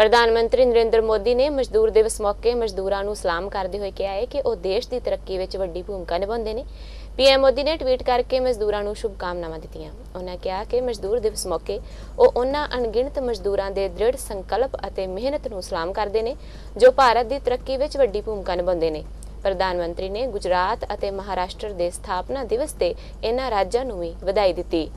ਪ੍ਰਧਾਨ ਮੰਤਰੀ ਨਰਿੰਦਰ ਮੋਦੀ ਨੇ ਮਜ਼ਦੂਰ ਦਿਵਸ ਮੌਕੇ ਮਜ਼ਦੂਰਾਂ ਨੂੰ ਸਲਾਮ ਕਰਦੇ ਹੋਏ ਕਿਹਾ ਹੈ ਕਿ ਉਹ ਦੇਸ਼ ਦੀ ਤਰੱਕੀ ਵਿੱਚ ਵੱਡੀ ਭੂਮਿਕਾ ਨਿਭਾਉਂਦੇ ਨੇ। ਪੀਐਮ ਮੋਦੀ ਨੇ ਟਵੀਟ ਕਰਕੇ ਮਜ਼ਦੂਰਾਂ ਨੂੰ ਸ਼ੁਭਕਾਮਨਾਵਾਂ ਦਿੱਤੀਆਂ। ਉਹਨਾਂ ਕਿਹਾ ਕਿ ਮਜ਼ਦੂਰ ਦਿਵਸ ਮੌਕੇ ਉਹ ਉਹਨਾਂ ਅਣਗਿਣਤ ਮਜ਼ਦੂਰਾਂ ਦੇ ਦ੍ਰਿੜ ਸੰਕਲਪ ਅਤੇ ਮਿਹਨਤ ਨੂੰ ਸਲਾਮ ਕਰਦੇ ਨੇ, ਜੋ ਭਾਰਤ ਦੀ ਤਰੱਕੀ ਵਿੱਚ ਵੱਡੀ ਭੂਮਿਕਾ ਨਿਭਾਉਂਦੇ ਨੇ। ਪ੍ਰਧਾਨ ਮੰਤਰੀ ਨੇ ਗੁਜਰਾਤ ਅਤੇ ਮਹਾਰਾਸ਼ਟਰ ਦੇ ਸਥਾਪਨਾ ਦਿਵਸ ਤੇ ਇਹਨਾਂ ਰਾਜਾਂ ਨੂੰ ਵੀ ਵਧਾਈ ਦਿੱਤੀ।